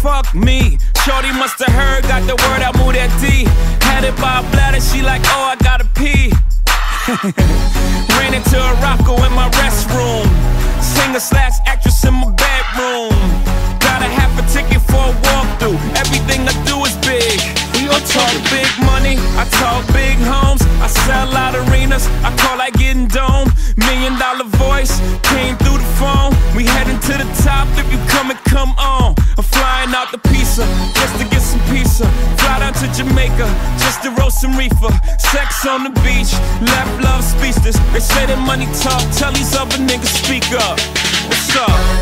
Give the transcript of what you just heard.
fuck me. Shorty must have heard, got the word, I moved that D. Had it by a bladder, she like, oh, I gotta pee. Ran into a rocko in my restroom. Singer slash actress in my bedroom. Got a half a ticket for a walkthrough. Everything I do is big. I talk big money, I talk big homes. I sell out arenas, I call like getting dome. Million dollar voice came just to get some pizza. Fly down to Jamaica just to roast some reefer. Sex on the beach, left love speechless. They say that money talk, tell these other niggas speak up. What's up?